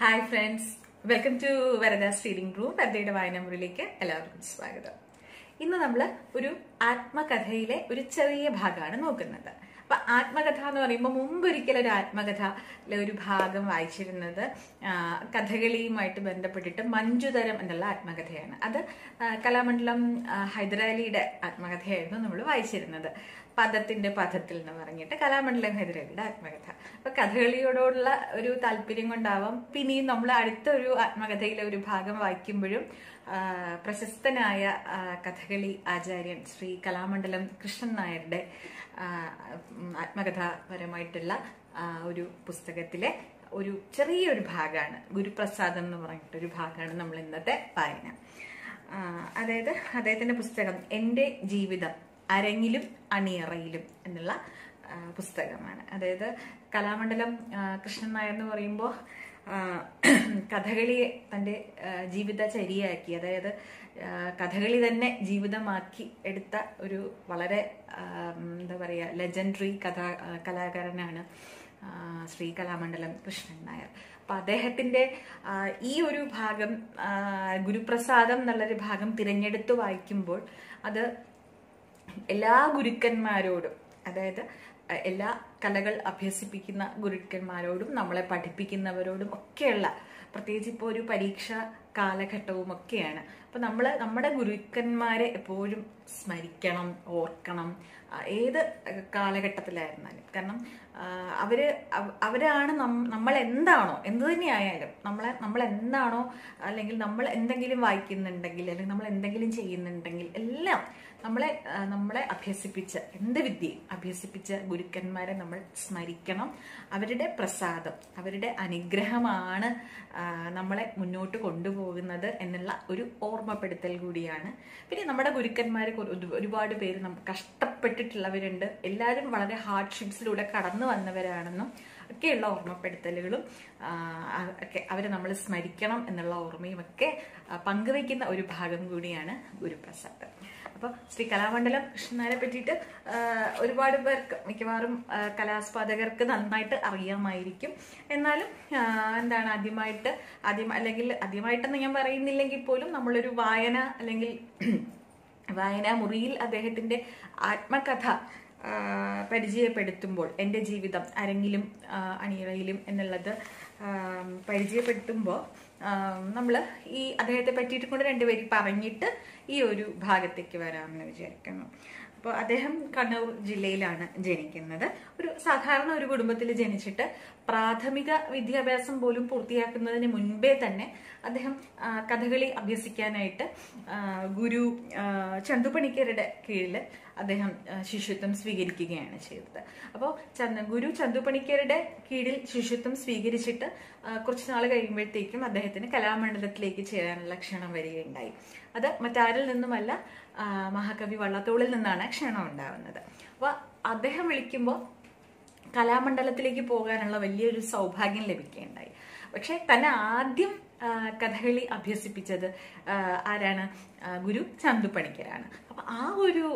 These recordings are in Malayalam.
Hi friends welcome to Varada's reading room വരദയുടെ വായന മുറിയിലേക്ക് എല്ലാവർക്കും സ്വാഗതം. ഇന്ന് നമ്മൾ ഒരു ആത്മകഥയിലെ ഒരു ചെറിയ ഭാഗമാണ് നോക്കുന്നത്. അപ്പൊ ആത്മകഥ എന്ന് പറയുമ്പോൾ മുമ്പ് ഒരിക്കലും ഒരു ആത്മകഥയിലെ ഒരു ഭാഗം വായിച്ചിരുന്നത് കഥകളിയുമായിട്ട് ബന്ധപ്പെട്ടിട്ട് മഞ്ജുതരം എന്നുള്ള ആത്മകഥയാണ്. അത് കലാമണ്ഡലം ഹൈദരാലിയുടെ ആത്മകഥയായിരുന്നു നമ്മൾ വായിച്ചിരുന്നത്. പദത്തിന്റെ പദത്തിൽ എന്ന് പറഞ്ഞിട്ട് കലാമണ്ഡലം ഹൈദരാലിയുടെ ആത്മകഥ. അപ്പൊ കഥകളിയോടുള്ള ഒരു താല്പര്യം കൊണ്ടാവാം. പിന്നെയും നമ്മൾ അടുത്തൊരു ആത്മകഥയിലെ ഒരു ഭാഗം വായിക്കുമ്പോഴും പ്രശസ്തനായ കഥകളി ആചാര്യൻ ശ്രീ കലാമണ്ഡലം കൃഷ്ണൻ നായരുടെ ആത്മകഥാപരമായിട്ടുള്ള ഒരു പുസ്തകത്തിലെ ഒരു ചെറിയൊരു ഭാഗമാണ് ഗുരുപ്രസാദം എന്ന് പറഞ്ഞിട്ടൊരു ഭാഗമാണ് നമ്മൾ ഇന്നത്തെ വായന. അതായത് അദ്ദേഹത്തിന്റെ പുസ്തകം എന്റെ ജീവിതം അരങ്ങിലും അണിയറയിലും എന്നുള്ള പുസ്തകമാണ്. അതായത് കലാമണ്ഡലം കൃഷ്ണൻ നായർ എന്ന് പറയുമ്പോൾ കഥകളിയെ തന്റെ ജീവിത ജീവിതചര്യയാക്കി. അതായത് കഥകളി തന്നെ ജീവിതമാക്കി എടുത്ത ഒരു വളരെ എന്താ പറയുക ലെജൻഡറി കഥ കലാകാരനാണ് ശ്രീ കലാമണ്ഡലം കൃഷ്ണൻ നായർ. അപ്പൊ അദ്ദേഹത്തിന്റെ ഈ ഒരു ഭാഗം ഗുരുപ്രസാദം എന്നുള്ളൊരു ഭാഗം തിരഞ്ഞെടുത്ത് വായിക്കുമ്പോൾ അത് എല്ലാ ഗുരുക്കന്മാരോടും അതായത് എല്ലാ കലകൾ അഭ്യസിപ്പിക്കുന്ന ഗുരുക്കന്മാരോടും നമ്മളെ പഠിപ്പിക്കുന്നവരോടും ഒക്കെയുള്ള പ്രത്യേകിച്ച് ഇപ്പോൾ ഒരു പരീക്ഷ കാലഘട്ടവും ഒക്കെയാണ് അപ്പൊ നമ്മൾ നമ്മുടെ ഗുരുക്കന്മാരെ എപ്പോഴും സ്മരിക്കണം ഓർക്കണം ഏത് കാലഘട്ടത്തിലായിരുന്നാലും. കാരണം അവർ അവരാണ് നമ്മൾ എന്താണോ എന്ത് തന്നെയായാലും നമ്മളെ നമ്മൾ എന്താണോ അല്ലെങ്കിൽ നമ്മൾ എന്തെങ്കിലും വായിക്കുന്നുണ്ടെങ്കിൽ അല്ലെങ്കിൽ നമ്മൾ എന്തെങ്കിലും ചെയ്യുന്നുണ്ടെങ്കിൽ എല്ലാം നമ്മളെ നമ്മളെ അഭ്യസിപ്പിച്ച എന്ത് വിദ്യയും അഭ്യസിപ്പിച്ച ഗുരുക്കന്മാരെ നമ്മൾ സ്മരിക്കണം. അവരുടെ പ്രസാദം അവരുടെ അനുഗ്രഹമാണ് നമ്മളെ മുന്നോട്ട് കൊണ്ടുപോകുന്നത് എന്നുള്ള ഒരു ഓർമ്മപ്പെടുത്തൽ കൂടിയാണ്. പിന്നെ നമ്മുടെ ഗുരുക്കന്മാർ ഒരുപാട് പേര് നമുക്ക് കഷ്ടപ്പെട്ടിട്ടുള്ളവരുണ്ട്. എല്ലാവരും വളരെ ഹാർഡ്ഷിപ്സിലൂടെ കടന്നു വന്നവരാണെന്നും ഒക്കെയുള്ള ഓർമ്മപ്പെടുത്തലുകളും ഒക്കെ അവരെ നമ്മൾ സ്മരിക്കണം എന്നുള്ള ഓർമ്മയും ഒക്കെ പങ്കുവയ്ക്കുന്ന ഒരു ഭാഗം കൂടിയാണ് ഗുരുപ്രസാദ്. അപ്പോൾ ശ്രീ കലാമണ്ഡലം കൃഷ്ണനാരെ പറ്റിയിട്ട് ഒരുപാട് പേർക്ക് മിക്കവാറും കലാസ്വാദകർക്ക് നന്നായിട്ട് അറിയാമായിരിക്കും. എന്നാലും എന്താണ് ആദ്യമായിട്ട് ആദ്യം അല്ലെങ്കിൽ ആദ്യമായിട്ടെന്ന് ഞാൻ പറയുന്നില്ലെങ്കിൽ പോലും നമ്മളൊരു വായന അല്ലെങ്കിൽ വായനാ മുറിയിൽ അദ്ദേഹത്തിന്റെ ആത്മകഥ പരിചയപ്പെടുത്തുമ്പോൾ എന്റെ ജീവിതം അരങ്ങിലും ആ, അണിയറയിലും എന്നുള്ളത് പരിചയപ്പെടുത്തുമ്പോൾ നമ്മൾ ഈ അദ്ദേഹത്തെ പറ്റിയിട്ട് കൂടെ രണ്ടുപേരും പറഞ്ഞിട്ട് ഈ ഒരു ഭാഗത്തേക്ക് വരാമെന്ന് വിചാരിക്കുന്നു. അപ്പോൾ അദ്ദേഹം കണ്ണൂർ ജില്ലയിലാണ് ജനിക്കുന്നത്. ഒരു സാധാരണ ഒരു കുടുംബത്തിൽ ജനിച്ചിട്ട് പ്രാഥമിക വിദ്യാഭ്യാസം പോലും പൂർത്തിയാക്കുന്നതിന് മുൻപേ തന്നെ അദ്ദേഹം കഥകളി അഭ്യസിക്കാനായിട്ട് ഗുരു ചന്തുപണിക്കരുടെ കീഴിൽ അദ്ദേഹം ശിഷ്യത്വം സ്വീകരിക്കുകയാണ് ചെയ്തത്. അപ്പോൾ ചന്ദ ഗുരു ചന്ദുപണിക്കരുടെ കീഴിൽ ശിഷ്യത്വം സ്വീകരിച്ചിട്ട് കുറച്ച് നാൾ കഴിയുമ്പോഴത്തേക്കും അദ്ദേഹത്തിന് കലാമണ്ഡലത്തിലേക്ക് ചേരാനുള്ള ക്ഷണം വരികയുണ്ടായി. അത് മറ്റാരിൽ നിന്നുമല്ല മഹാകവി വള്ളത്തോളിൽ നിന്നാണ് ക്ഷണം ഉണ്ടാവുന്നത്. അപ്പോൾ അദ്ദേഹം വിളിക്കുമ്പോൾ കലാമണ്ഡലത്തിലേക്ക് പോകാനുള്ള വലിയൊരു സൗഭാഗ്യം ലഭിക്കുകയുണ്ടായി. പക്ഷെ തന്നെ ആദ്യം കഥകളി അഭ്യസിപ്പിച്ചത് ആരാണ്? ഗുരു ചന്തുപണിക്കരാണ്. അപ്പൊ ആ ഒരു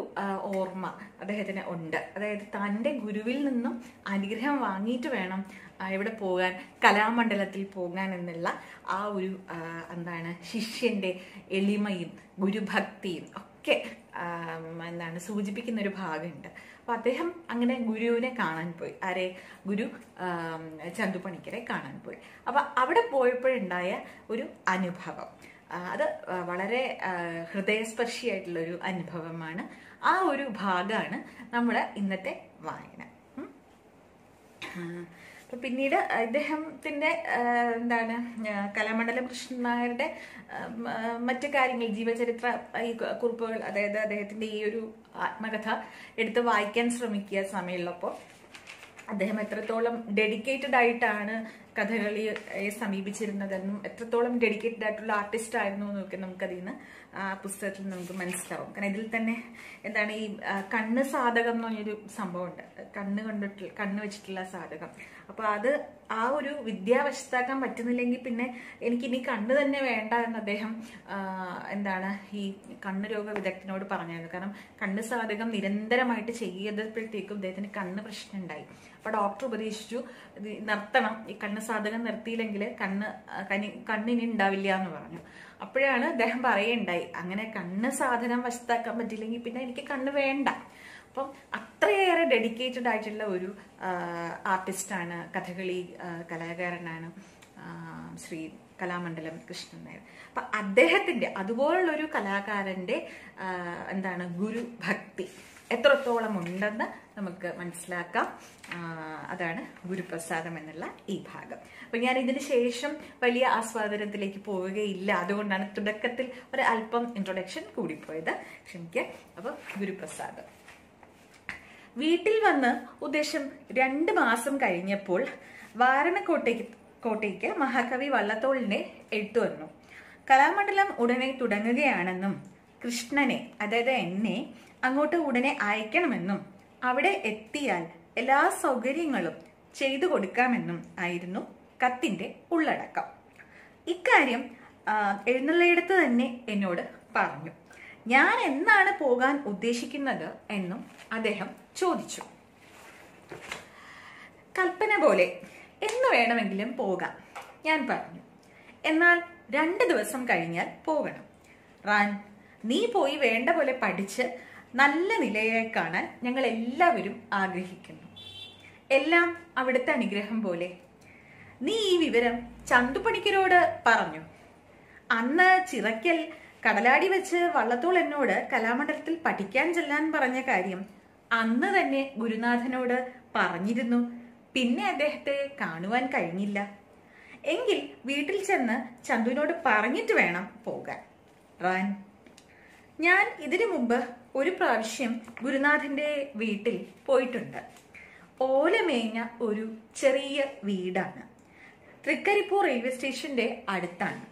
ഓർമ്മ അദ്ദേഹത്തിന് ഉണ്ട്. അതായത് തന്റെ ഗുരുവിൽ നിന്നും അനുഗ്രഹം വാങ്ങിയിട്ട് വേണം എവിടെ പോകാൻ കലാമണ്ഡലത്തിൽ പോകാൻ എന്നുള്ള ആ ഒരു എന്താണ് ശിഷ്യന്റെ എളിമയും ഗുരുഭക്തിയും ഒക്കെ എന്താണ് സൂചിപ്പിക്കുന്ന ഒരു ഭാഗമുണ്ട്. അപ്പൊ അദ്ദേഹം അങ്ങനെ ഗുരുവിനെ കാണാൻ പോയി. ആരെ? ഗുരു ചന്തുപണിക്കരെ കാണാൻ പോയി. അപ്പൊ അവിടെ പോയപ്പോഴുണ്ടായ ഒരു അനുഭവം. അത് വളരെ ഹൃദയസ്പർശിയായിട്ടുള്ള ഒരു അനുഭവമാണ്. ആ ഒരു ഭാഗമാണ് നമ്മുടെ ഇന്നത്തെ വായന. പിന്നീട് ഇദ്ദേഹത്തിന്റെ എന്താണ് കലാമണ്ഡലം കൃഷ്ണൻ നായരുടെ മറ്റു കാര്യങ്ങൾ ജീവചരിത്ര ഈ കുറിപ്പുകൾ അതായത് അദ്ദേഹത്തിന്റെ ഈ ഒരു ആത്മകഥ എടുത്ത് വായിക്കാൻ ശ്രമിക്കുക സമയമുള്ളപ്പോൾ അദ്ദേഹം എത്രത്തോളം ഡെഡിക്കേറ്റഡ് ആയിട്ടാണ് കഥകളിയെ സമീപിച്ചിരുന്നതെന്നും എത്രത്തോളം ഡെഡിക്കേറ്റഡ് ആയിട്ടുള്ള ആർട്ടിസ്റ്റ് ആയിരുന്നു എന്നൊക്കെ നമുക്കതിൽ നിന്ന് പുസ്തകത്തിൽ നമുക്ക് മനസ്സിലാവും. കാരണം ഇതിൽ തന്നെ എന്താണ് ഈ കണ്ണ് സാധകം എന്ന് പറഞ്ഞൊരു സംഭവമുണ്ട്. കണ്ണ് കണ്ടിട്ടുള്ള കണ്ണ് വെച്ചിട്ടുള്ള സാധകം. അപ്പൊ അത് ആ ഒരു വിദ്യ വശത്താക്കാൻ പറ്റുന്നില്ലെങ്കിൽ പിന്നെ എനിക്ക് ഇനി കണ്ണ് തന്നെ വേണ്ട എന്ന് അദ്ദേഹം എന്താണ് ഈ കണ്ണ് രോഗ വിദഗ്ധനോട് പറഞ്ഞായിരുന്നു കാരണം കണ്ണ് സാധകം നിരന്തരമായിട്ട് ചെയ്തപ്പോഴത്തേക്കും അദ്ദേഹത്തിന് കണ്ണ് പ്രശ്നം ഉണ്ടായി അപ്പൊ ഡോക്ടർ ഉപദേശിച്ചു നിർത്തണം. ഈ കണ്ണ് സാധകം നിർത്തിയില്ലെങ്കിൽ കണ്ണ് കനി കണ്ണിനി ഉണ്ടാവില്ല എന്ന് പറഞ്ഞു. അപ്പോഴാണ് അദ്ദേഹം പറയുണ്ടായി അങ്ങനെ കണ്ണ് സാധനം വശത്താക്കാൻ പറ്റില്ലെങ്കിൽ പിന്നെ എനിക്ക് കണ്ണ് വേണ്ട. അപ്പം അത്രയേറെ ഡെഡിക്കേറ്റഡ് ആയിട്ടുള്ള ഒരു ആർട്ടിസ്റ്റാണ് കഥകളി കലാകാരനാണ് ശ്രീ കലാമണ്ഡലം കൃഷ്ണൻ നായർ അപ്പൊ അദ്ദേഹത്തിന്റെ അതുപോലുള്ളൊരു കലാകാരന്റെ എന്താണ് ഗുരു ഭക്തി എത്രത്തോളം ഉണ്ടെന്ന് നമുക്ക് മനസ്സിലാക്കാം. അതാണ് ഗുരുപ്രസാദം എന്നുള്ള ഈ ഭാഗം. അപ്പൊ ഞാൻ ഇതിന് ശേഷം വലിയ ആസ്വാദനത്തിലേക്ക് പോവുകയില്ല. അതുകൊണ്ടാണ് തുടക്കത്തിൽ ഒരു അല്പം ഇൻട്രൊഡക്ഷൻ കൂടിപ്പോയത് ക്ഷമിക്കുക. അപ്പൊ ഗുരുപ്രസാദം. വീട്ടിൽ വന്ന് ഉദ്ദേശം രണ്ട് മാസം കഴിഞ്ഞപ്പോൾ വാരണക്കോട്ടേക്ക് കോട്ടയ്ക്ക് മഹാകവി വള്ളത്തോളിനെ എഴുത്തു വന്നു. കലാമണ്ഡലം ഉടനെ തുടങ്ങുകയാണെന്നും കൃഷ്ണനെ അതായത് എന്നെ അങ്ങോട്ട് ഉടനെ അയക്കണമെന്നും അവിടെ എത്തിയാൽ എല്ലാ സൗകര്യങ്ങളും ചെയ്തു കൊടുക്കാമെന്നും ആയിരുന്നു കത്തിന്റെ ഉള്ളടക്കം. ഇക്കാര്യം എഴുന്നള്ളയിടത്ത് എഴുന്നള്ളിയിടത്ത് തന്നെ എന്നോട് പറഞ്ഞു. ഞാൻ എന്നാണ് പോകാൻ ഉദ്ദേശിക്കുന്നത് എന്നും അദ്ദേഹം ചോദിച്ചു. കൽപ്പന പോലെ എന്ന് വേണമെങ്കിലും പോകാം ഞാൻ പറഞ്ഞു. എന്നാൽ രണ്ട് ദിവസം കഴിഞ്ഞാൽ പോകണം. റാൻ നീ പോയി വേണ്ട പോലെ പഠിച്ച് നല്ല നിലയെ കാണാൻ ഞങ്ങൾ എല്ലാവരും ആഗ്രഹിക്കുന്നു. എല്ലാം അവിടുത്തെ അനുഗ്രഹം പോലെ. നീ ഈ വിവരം ചന്തുപണിക്കരോട് പറഞ്ഞു. അന്ന് ചിറക്കൽ കടലാടി വെച്ച് വള്ളത്തോൾ എന്നോട് കലാമണ്ഡലത്തിൽ പഠിക്കാൻ ചെല്ലാൻ പറഞ്ഞ കാര്യം അന്ന് തന്നെ ഗുരുനാഥനോട് പറഞ്ഞിരുന്നു പിന്നെ അദ്ദേഹത്തെ കാണുവാൻ കഴിഞ്ഞില്ല. എങ്കിൽ വീട്ടിൽ ചെന്ന് ചന്തുവിനോട് പറഞ്ഞിട്ട് വേണം പോകാൻ. റാൻ ഞാൻ ഇതിനു മുമ്പ് ഒരു പ്രാവശ്യം ഗുരുനാഥന്റെ വീട്ടിൽ പോയിട്ടുണ്ട്. ഓലമേഞ്ഞ ഒരു ചെറിയ വീടാണ്. തൃക്കരിപ്പൂർ റെയിൽവേ സ്റ്റേഷന്റെ അടുത്താണ്.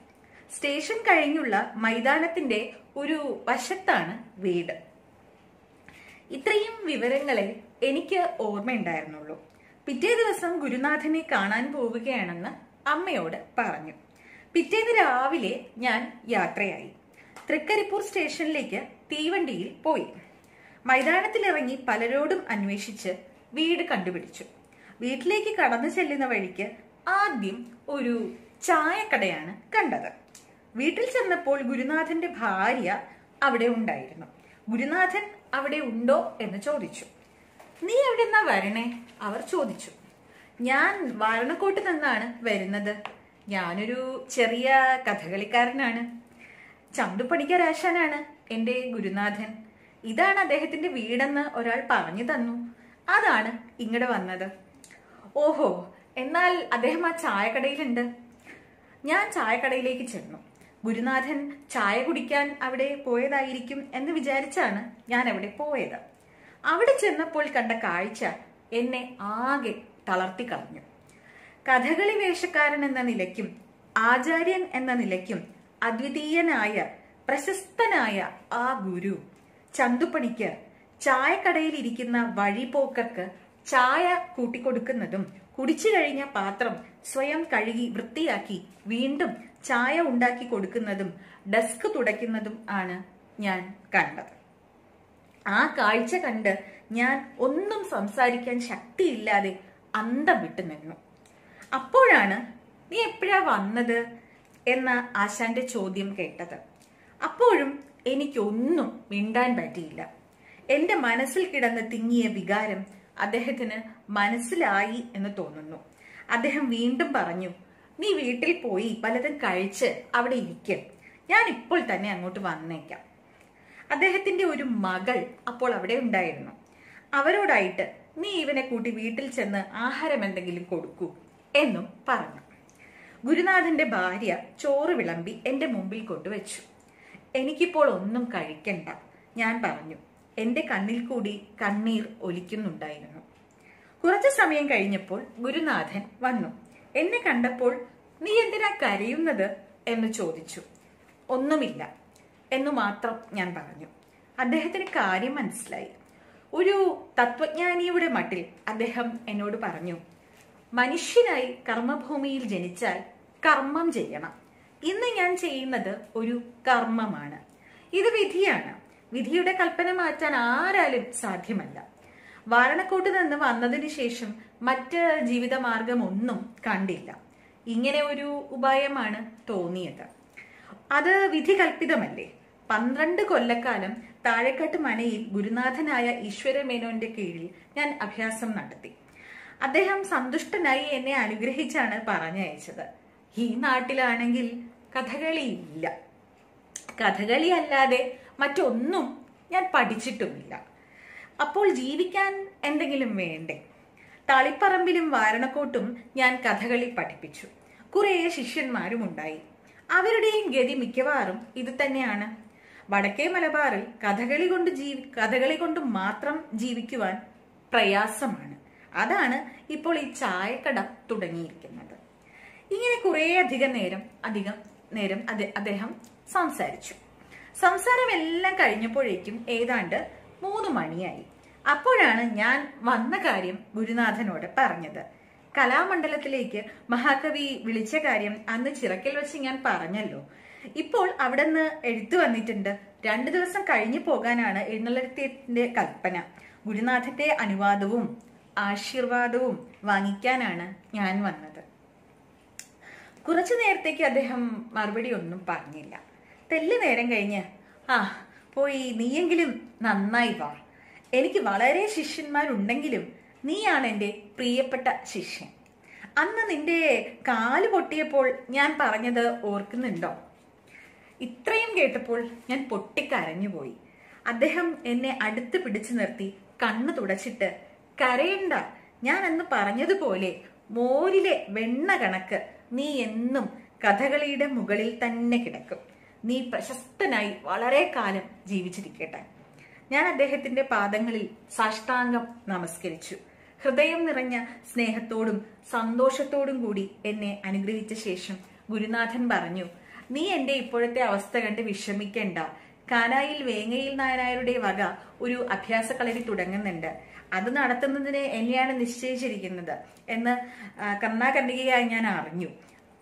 സ്റ്റേഷൻ കഴിഞ്ഞുള്ള മൈതാനത്തിന്റെ ഒരു വശത്താണ് വീട്. ഇത്രയും വിവരങ്ങളെ എനിക്ക് ഓർമ്മയുണ്ടായിരുന്നുള്ളൂ. പിറ്റേ ദിവസം ഗുരുനാഥനെ കാണാൻ പോവുകയാണെന്ന് അമ്മയോട് പറഞ്ഞു. പിറ്റേന്ന് രാവിലെ ഞാൻ യാത്രയായി. തൃക്കരിപ്പൂർ സ്റ്റേഷനിലേക്ക് തീവണ്ടിയിൽ പോയി. മൈതാനത്തിലിറങ്ങി പലരോടും അന്വേഷിച്ച് വീട് കണ്ടുപിടിച്ചു. വീട്ടിലേക്ക് കടന്നു ചെല്ലുന്ന വഴിക്ക് ആദ്യം ഒരു ചായക്കടയാണ് കണ്ടത്. വീട്ടിൽ ചെന്നപ്പോൾ ഗുരുനാഥന്റെ ഭാര്യ അവിടെ ഉണ്ടായിരുന്നു. ഗുരുനാഥൻ അവിടെ ഉണ്ടോ എന്ന് ചോദിച്ചു. നീ എവിടെ നിന്നാ വരണേ? അവർ ചോദിച്ചു. ഞാൻ വാരണക്കോട്ട് നിന്നാണ് വരുന്നത്. ഞാനൊരു ചെറിയ കഥകളിക്കാരനാണ്. ചന്തുപണിക്കരാശാനാണ് എന്റെ ഗുരുനാഥൻ. ഇതാണ് അദ്ദേഹത്തിന്റെ വീടെന്ന് ഒരാൾ പറഞ്ഞു തന്നു. അതാണ് ഇങ്ങോട്ട് വന്നത്. ഓഹോ എന്നാൽ അദ്ദേഹം ആ ചായക്കടയിലുണ്ട്. ഞാൻ ചായക്കടയിലേക്ക് ചെന്നു. ഗുരുനാഥൻ ചായ കുടിക്കാൻ അവിടെ പോയതായിരിക്കും എന്ന് വിചാരിച്ചാണ് ഞാൻ അവിടെ പോയത്. അവിടെ ചെന്നപ്പോൾ കണ്ട കാഴ്ച എന്നെ ആകെ തളർത്തി കളഞ്ഞു. കഥകളി വേഷക്കാരൻ എന്ന നിലയ്ക്കും ആചാര്യൻ എന്ന നിലയ്ക്കും അദ്വിതീയനായ പ്രശസ്തനായ ആ ഗുരു ചന്തുപണിക്ക് ചായക്കടയിൽ ഇരിക്കുന്ന വഴിപോക്കർക്ക് ചായ കൂട്ടിക്കൊടുക്കുന്നതും കുടിച്ചു കഴിഞ്ഞ പാത്രം സ്വയം കഴുകി വൃത്തിയാക്കി വീണ്ടും ചായ ഉണ്ടാക്കി കൊടുക്കുന്നതും ഡെസ്ക് തുടയ്ക്കുന്നതും ആണ് ഞാൻ കണ്ടത്. ആ കാഴ്ച കണ്ട് ഞാൻ ഒന്നും സംസാരിക്കാൻ ശക്തിയില്ലാതെ അന്തം വിട്ടു നിന്നു. അപ്പോഴാണ് നീ എപ്പോഴാ വന്നത്? എന്ന ആശാന്റെ ചോദ്യം കേട്ടത്. അപ്പോഴും എനിക്കൊന്നും മിണ്ടാൻ പറ്റിയില്ല. എന്റെ മനസ്സിൽ കിടന്ന് തിങ്ങിയ വികാരം അദ്ദേഹത്തിന് മനസ്സിലായി എന്ന് തോന്നുന്നു. അദ്ദേഹം വീണ്ടും പറഞ്ഞു നീ വീട്ടിൽ പോയി പലതും കഴിച്ച് അവിടെ ഇരിക്കും. ഞാൻ ഇപ്പോൾ തന്നെ അങ്ങോട്ട് വന്നേക്കാം. അദ്ദേഹത്തിന്റെ ഒരു മകൾ അപ്പോൾ അവിടെ ഉണ്ടായിരുന്നു. അവരോടായിട്ട് നീ ഇവനെ കൂട്ടി വീട്ടിൽ ചെന്ന് ആഹാരം എന്തെങ്കിലും കൊടുക്കൂ എന്നും പറഞ്ഞു. ഗുരുനാഥന്റെ ഭാര്യ ചോറ് വിളമ്പി എന്റെ മുമ്പിൽ കൊണ്ടുവച്ചു. എനിക്കിപ്പോൾ ഒന്നും കഴിക്കണ്ട ഞാൻ പറഞ്ഞു. എന്റെ കണ്ണിൽ കൂടി കണ്ണീർ ഒലിക്കുന്നുണ്ടായിരുന്നു. കുറച്ചു സമയം കഴിഞ്ഞപ്പോൾ ഗുരുനാഥൻ വന്നു. എന്നെ കണ്ടപ്പോൾ നീ എന്തിനാ കരയുന്നത്? എന്ന് ചോദിച്ചു. ഒന്നുമില്ല എന്ന് മാത്രം ഞാൻ പറഞ്ഞു. അദ്ദേഹത്തിന് കാര്യം മനസ്സിലായി. ഒരു തത്വജ്ഞാനിയുടെ മട്ടിൽ അദ്ദേഹം എന്നോട് പറഞ്ഞു മനുഷ്യനായി കർമ്മഭൂമിയിൽ ജനിച്ചാൽ കർമ്മം ചെയ്യണം. ഇന്ന് ഞാൻ ചെയ്യുന്നത് ഒരു കർമ്മമാണ്. ഇത് വിധിയാണ്. വിധിയുടെ കൽപ്പന മാറ്റാൻ ആരാലും സാധ്യമല്ല. വാരണക്കോട്ട് നിന്ന് വന്നതിന് ശേഷം മറ്റ് ജീവിതമാർഗമൊന്നും കണ്ടില്ല. ഇങ്ങനെ ഒരു ഉപായമാണ് തോന്നിയത്. അത് വിധി കൽപ്പിതമല്ലേ? പന്ത്രണ്ട് കൊല്ലക്കാലം താഴെക്കാട്ട് മനയിൽ ഗുരുനാഥനായ ഈശ്വരമേനോന്റെ കീഴിൽ ഞാൻ അഭ്യാസം നടത്തി. അദ്ദേഹം സന്തുഷ്ടനായി എന്നെ അനുഗ്രഹിച്ചാണ് പറഞ്ഞയച്ചത്. ഈ നാട്ടിലാണെങ്കിൽ കഥകളി ഇല്ല കഥകളി അല്ലാതെ മറ്റൊന്നും ഞാൻ പഠിച്ചിട്ടുമില്ല. അപ്പോൾ ജീവിക്കാൻ എന്തെങ്കിലും വേണ്ടേ? തളിപ്പറമ്പിലും വാരണക്കോട്ടും ഞാൻ കഥകളി പഠിപ്പിച്ചു. കുറേ ശിഷ്യന്മാരും ഉണ്ടായി. അവരുടെയും ഗതി മിക്കവാറും ഇത് തന്നെയാണ്. വടക്കേ മലബാറിൽ കഥകളി കൊണ്ട് ജീവി കഥകളി കൊണ്ട് മാത്രം ജീവിക്കുവാൻ പ്രയാസമാണ്. അതാണ് ഇപ്പോൾ ഈ ചായക്കട തുടങ്ങിയിരിക്കുന്നത്. ഇങ്ങനെ കുറേ അധികം നേരം അധികം നേരം അദ്ദേഹം സംസാരിച്ചു. സംസാരം എല്ലാം കഴിഞ്ഞപ്പോഴേക്കും ഏതാണ്ട് മൂന്ന് മണിയായി. അപ്പോഴാണ് ഞാൻ വന്ന കാര്യം ഗുരുനാഥനോട് പറഞ്ഞത്. കലാമണ്ഡലത്തിലേക്ക് മഹാകവി വിളിച്ച കാര്യം അന്ന് ചിറക്കൽ വെച്ച് ഞാൻ പറഞ്ഞല്ലോ. ഇപ്പോൾ അവിടെ നിന്ന് എഴുത്തു വന്നിട്ടുണ്ട്. രണ്ടു ദിവസം കഴിഞ്ഞു പോകാനാണ് എഴുന്നള്ളത്തിന്റെ കൽപ്പന. ഗുരുനാഥന്റെ അനുവാദവും ആശീർവാദവും വാങ്ങിക്കാനാണ് ഞാൻ വന്നത്. കുറച്ചു നേരത്തേക്ക് അദ്ദേഹം മറുപടി ഒന്നും പറഞ്ഞില്ല. തെല്ല് നേരം കഴിഞ്ഞ്. ആ പോയി നീയെങ്കിലും നന്നായി വാ. എനിക്ക് വളരെ ശിഷ്യന്മാരുണ്ടെങ്കിലും നീയാണ് എന്റെ പ്രിയപ്പെട്ട ശിഷ്യൻ. അന്ന് നിന്റെ കാൽ പൊട്ടിയപ്പോൾ ഞാൻ പറഞ്ഞത് ഓർക്കുന്നുണ്ടോ? ഇത്രയും കേട്ടപ്പോൾ ഞാൻ പൊട്ടിക്കരഞ്ഞുപോയി അദ്ദേഹം എന്നെ അടുത്ത് പിടിച്ചു നിർത്തി കണ്ണു തുടച്ചിട്ട് കരയണ്ട ഞാൻ അന്ന് പറഞ്ഞതുപോലെ മോരിലെ വെണ്ണ കണക്ക് നീ എന്നും കഥകളിയുടെ മുകളിൽ തന്നെ കിടക്കും. നീ പ്രശസ്തനായി വളരെ കാലം ജീവിച്ചിരിക്കട്ടെ. ഞാൻ അദ്ദേഹത്തിന്റെ പാദങ്ങളിൽ സാഷ്ടാംഗം നമസ്കരിച്ചു. ഹൃദയം നിറഞ്ഞ സ്നേഹത്തോടും സന്തോഷത്തോടും കൂടി എന്നെ അനുഗ്രഹിച്ച ശേഷം ഗുരുനാഥൻ പറഞ്ഞു നീ എന്റെ ഇപ്പോഴത്തെ അവസ്ഥ കണ്ട് വിഷമിക്കണ്ട. കാനായിൽ വേങ്ങയിൽ നായനായരുടെ വക ഒരു അഭ്യാസ കളരി തുടങ്ങുന്നുണ്ട്. അത് നടത്തുന്നതിന് എന്നെയാണ് നിശ്ചയിച്ചിരിക്കുന്നത് എന്ന് കർണാകർണികയായി ഞാൻ അറിഞ്ഞു.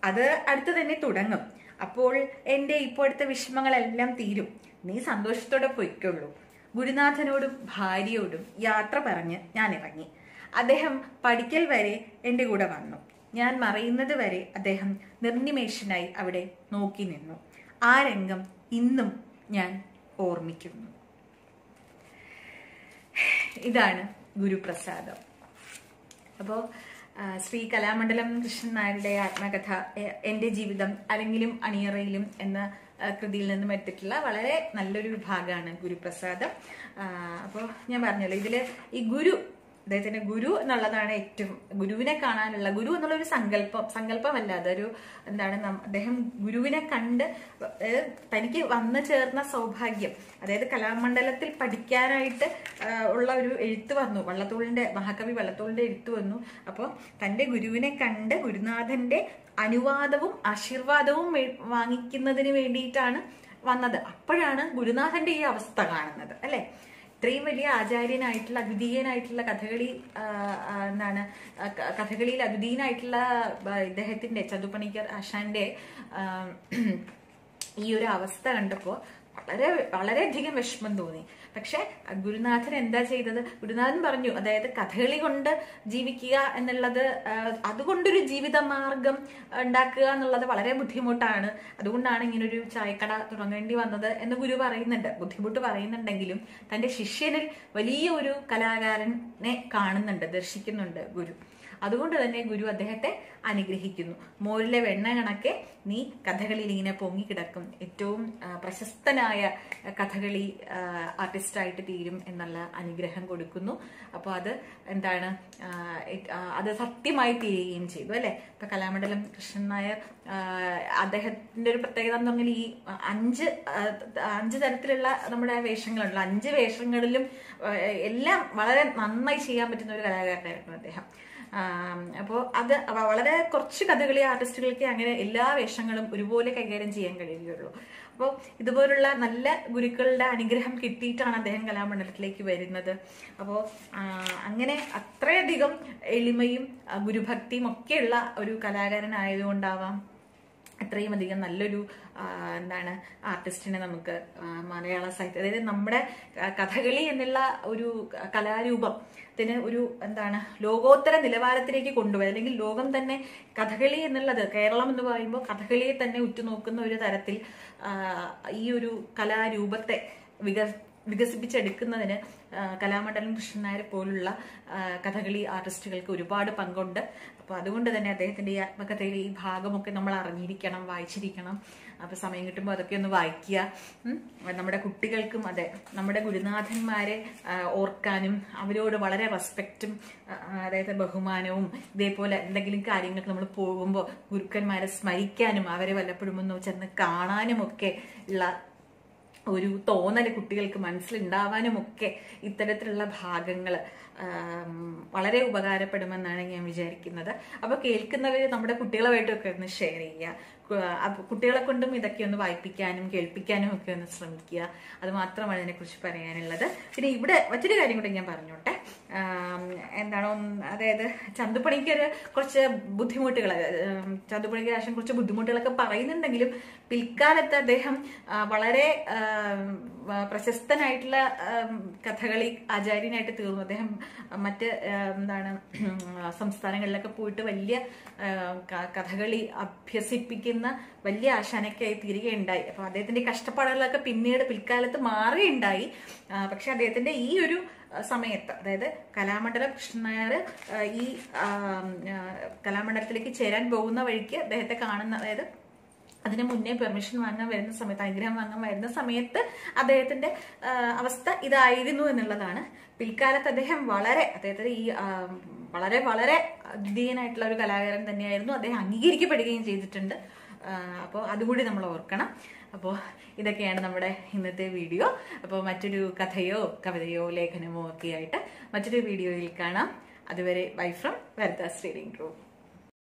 അത് അടുത്ത് തന്നെ തുടങ്ങും. അപ്പോൾ എന്റെ ഇപ്പോഴത്തെ വിഷമങ്ങളെല്ലാം തീരും. നീ സന്തോഷത്തോടെ പൊയ്ക്കൊള്ളൂ. ഗുരുനാഥനോടും ഭാര്യയോടും യാത്ര പറഞ്ഞ് ഞാൻ ഇറങ്ങി. അദ്ദേഹം പഠിക്കൽ വരെ എന്റെ കൂടെ വന്നു. ഞാൻ മറയുന്നത് വരെ അദ്ദേഹം നിർനിമേഷനായി അവിടെ നോക്കി നിന്നു. ആ രംഗം ഇന്നും ഞാൻ ഓർമ്മിക്കുന്നു. ഇതാണ് ഗുരുപ്രസാദം. അപ്പോൾ ശ്രീ കലാമണ്ഡലം കൃഷ്ണൻ നായരുടെ ആത്മകഥ എന്റെ ജീവിതം അല്ലെങ്കിലും അണിയറയിലും എന്ന കൃതിയിൽ നിന്നും എടുത്തിട്ടുള്ള വളരെ നല്ലൊരു ഭാഗമാണ് ഗുരുപ്രസാദം. അപ്പോൾ ഞാൻ പറഞ്ഞല്ലോ ഇതിൽ ഈ ഗുരു അദ്ദേഹത്തിന്റെ ഗുരു എന്നുള്ളതാണ് ഏറ്റവും ഗുരുവിനെ കാണാനുള്ള ഗുരു എന്നുള്ള ഒരു സങ്കല്പം സങ്കല്പമല്ല. അതൊരു എന്താണ് അദ്ദേഹം ഗുരുവിനെ കണ്ട് തനിക്ക് വന്നു ചേർന്ന സൗഭാഗ്യം. അതായത് കലാമണ്ഡലത്തിൽ പഠിക്കാനായിട്ട് ഉള്ള ഒരു എഴുത്ത് വന്നു. വള്ളത്തോളിന്റെ മഹാകവി വള്ളത്തോളിന്റെ എഴുത്ത് വന്നു. അപ്പോൾ തന്റെ ഗുരുവിനെ കണ്ട് ഗുരുനാഥന്റെ അനുവാദവും ആശീർവാദവും വാങ്ങിക്കുന്നതിന് വേണ്ടിയിട്ടാണ് വന്നത്. അപ്പോഴാണ് ഗുരുനാഥന്റെ ഈ അവസ്ഥ കാണുന്നത് അല്ലെ? ഇത്രയും വലിയ ആചാര്യനായിട്ടുള്ള അദ്വിതീയനായിട്ടുള്ള കഥകളി എന്താണ് കഥകളിയിൽ അദ്വിതീയനായിട്ടുള്ള ഇദ്ദേഹത്തിന്റെ ചതുപ്പണിക്കർ ആശാന്റെ ഈ ഒരു അവസ്ഥ കണ്ടപ്പോൾ വളരെ വളരെയധികം വിഷമം തോന്നി. പക്ഷെ ഗുരുനാഥൻ എന്താ ചെയ്തത്? ഗുരുനാഥൻ പറഞ്ഞു അതായത് കഥകളി കൊണ്ട് ജീവിക്കുക എന്നുള്ളത് അതുകൊണ്ടൊരു ജീവിത മാർഗം ഉണ്ടാക്കുക എന്നുള്ളത് വളരെ ബുദ്ധിമുട്ടാണ്. അതുകൊണ്ടാണ് ഇങ്ങനൊരു ചായക്കട തുടങ്ങേണ്ടി വന്നത് എന്ന് ഗുരു പറയുന്നുണ്ട്. ബുദ്ധിമുട്ട് പറയുന്നുണ്ടെങ്കിലും തന്റെ ശിഷ്യനിൽ വലിയ ഒരു കലാകാരനെ കാണുന്നുണ്ട് ദർശിക്കുന്നുണ്ട് ഗുരു. അതുകൊണ്ട് തന്നെ ഗുരു അദ്ദേഹത്തെ അനുഗ്രഹിക്കുന്നു. മോരിലെ വെണ്ണ കണക്കെ നീ കഥകളിയിൽ ഇങ്ങനെ പൊങ്ങിക്കിടക്കും. ഏറ്റവും പ്രശസ്തനായ കഥകളി ആർട്ടിസ്റ്റായിട്ട് തീരും എന്നുള്ള അനുഗ്രഹം കൊടുക്കുന്നു. അപ്പോൾ അത് എന്താണ് അത് സത്യമായി തീരുകയും ചെയ്തു അല്ലേ? ഇപ്പം കലാമണ്ഡലം കൃഷ്ണൻ നായർ അദ്ദേഹത്തിന്റെ ഒരു പ്രത്യേകത എന്ന് പറഞ്ഞാൽ ഈ അഞ്ച് അഞ്ച് തരത്തിലുള്ള നമ്മുടെ വേഷങ്ങളുണ്ടല്ലോ. അഞ്ച് വേഷങ്ങളിലും എല്ലാം വളരെ നന്നായി ചെയ്യാൻ പറ്റുന്ന ഒരു കലാകാരനായിരുന്നു അദ്ദേഹം. അപ്പോൾ അത് വളരെ കുറച്ച് കഥകളി ആർട്ടിസ്റ്റുകൾക്ക് അങ്ങനെ എല്ലാ വേഷങ്ങളും ഒരുപോലെ കൈകാര്യം ചെയ്യാൻ കഴിയുകയുള്ളൂ. അപ്പോൾ ഇതുപോലുള്ള നല്ല ഗുരുക്കളുടെ അനുഗ്രഹം കിട്ടിയിട്ടാണ് അദ്ദേഹം കലാമണ്ഡലത്തിലേക്ക് വരുന്നത്. അപ്പോൾ അങ്ങനെ അത്രയധികം എളിമയും ഗുരുഭക്തിയും ഒക്കെയുള്ള ഒരു കലാകാരനായതുകൊണ്ടാവാം. അത്രയും അധികം നല്ലൊരു എന്താണ് ആർട്ടിസ്റ്റിനെ നമുക്ക് മലയാള സാഹിത്യം അതായത് നമ്മുടെ കഥകളി എന്നുള്ള ഒരു കലാരൂപം ത്തിന് ഒരു എന്താണ് ലോകോത്തര നിലവാരത്തിലേക്ക് കൊണ്ടുപോയി. അല്ലെങ്കിൽ ലോകം തന്നെ കഥകളി എന്നുള്ളത് കേരളം എന്ന് പറയുമ്പോൾ കഥകളിയെ തന്നെ ഉറ്റുനോക്കുന്ന ഒരു തരത്തിൽ ഈ ഒരു കലാരൂപത്തെ വിക വികസിപ്പിച്ചെടുക്കുന്നതിന് കലാമണ്ഡലം കൃഷ്ണൻ നായർ പോലുള്ള കഥകളി ആർട്ടിസ്റ്റുകൾക്ക് ഒരുപാട് പങ്കുണ്ട്. അപ്പോൾ അതുകൊണ്ട് തന്നെ അദ്ദേഹത്തിന്റെ ഈ ആത്മകഥയിലെ ഈ ഭാഗമൊക്കെ നമ്മൾ അറിഞ്ഞിരിക്കണം വായിച്ചിരിക്കണം. അപ്പോൾ സമയം കിട്ടുമ്പോൾ അതൊക്കെ ഒന്ന് വായിക്കുക. നമ്മുടെ കുട്ടികൾക്കും അതെ നമ്മുടെ ഗുരുനാഥന്മാരെ ഓർക്കാനും അവരോട് വളരെ റെസ്പെക്റ്റും അതായത് ബഹുമാനവും ഇതേപോലെ എന്തെങ്കിലും കാര്യങ്ങൾക്ക് നമ്മൾ പോകുമ്പോൾ ഗുരുക്കന്മാരെ സ്മരിക്കാനും അവരെ വല്ലപ്പോഴും ഒന്ന് ചെന്ന് കാണാനും ഒക്കെ ഉള്ള ഒരു തോന്നൽ കുട്ടികൾക്ക് മനസ്സിലുണ്ടാവാനും ഒക്കെ ഇത്തരത്തിലുള്ള ഭാഗങ്ങൾ വളരെ ഉപകാരപ്പെടുമെന്നാണ് ഞാൻ വിചാരിക്കുന്നത്. അപ്പോൾ കേൾക്കുന്നവർ നമ്മുടെ കുട്ടികളുമായിട്ടൊക്കെ ഒന്ന് ഷെയർ ചെയ്യുക. കുട്ടികളെ കൊണ്ടും ഇതൊക്കെ ഒന്ന് വായിപ്പിക്കാനും കേൾപ്പിക്കാനും ഒക്കെ ഒന്ന് ശ്രമിക്കുക. അത് മാത്രമാണ് ഇതിനെക്കുറിച്ച് പറയാനുള്ളത്. പിന്നെ ഇവിടെ മറ്റൊരു കാര്യം കൂടെ ഞാൻ പറഞ്ഞോട്ടെ. എന്താണ് അതായത് ചന്തുപണിക്കർ കുറച്ച് ബുദ്ധിമുട്ടുകൾ ചന്തുപണിക്കർ രാശം കുറച്ച് ബുദ്ധിമുട്ടുകളൊക്കെ പറയുന്നുണ്ടെങ്കിലും പിൽക്കാലത്ത് അദ്ദേഹം വളരെ പ്രശസ്തനായിട്ടുള്ള കഥകളി ആചാര്യനായിട്ട് തീർന്നു. അദ്ദേഹം മറ്റ് എന്താണ് സംസ്ഥാനങ്ങളിലൊക്കെ പോയിട്ട് വലിയ കഥകളി അഭ്യസിപ്പിക്കുന്ന വലിയ ആശാനൊക്കെയായി തീരുകയുണ്ടായി. അപ്പൊ അദ്ദേഹത്തിന്റെ കഷ്ടപ്പാടുകളൊക്കെ പിന്നീട് പിൽക്കാലത്ത് മാറുകയുണ്ടായി. പക്ഷെ അദ്ദേഹത്തിന്റെ ഈ ഒരു സമയത്ത് അതായത് കലാമണ്ഡലം കൃഷ്ണൻ നായർ ഈ കലാമണ്ഡലത്തിലേക്ക് ചേരാൻ പോകുന്ന വഴിക്ക് അദ്ദേഹത്തെ കാണുന്ന അതായത് അതിന് മുന്നേ പെർമിഷൻ വാങ്ങാൻ വരുന്ന സമയത്ത് അനുഗ്രഹം വാങ്ങാൻ വരുന്ന സമയത്ത് അദ്ദേഹത്തിന്റെ അവസ്ഥ ഇതായിരുന്നു എന്നുള്ളതാണ്. പിൽക്കാലത്ത് അദ്ദേഹം വളരെ അദ്ദേഹത്തിന്റെ ഈ വളരെ വളരെ ദ്വിതീയനായിട്ടുള്ള ഒരു കലാകാരൻ തന്നെയായിരുന്നു. അദ്ദേഹം അംഗീകരിക്കപ്പെടുകയും ചെയ്തിട്ടുണ്ട്. അപ്പോൾ അതുകൂടി നമ്മൾ ഓർക്കണം. അപ്പോൾ ഇതൊക്കെയാണ് നമ്മുടെ ഇന്നത്തെ വീഡിയോ. അപ്പോൾ മറ്റൊരു കഥയോ കവിതയോ ലേഖനമോ ഒക്കെ ആയിട്ട് മറ്റൊരു വീഡിയോയിൽ കാണാം. അതുവരെ bye from Varada's reading room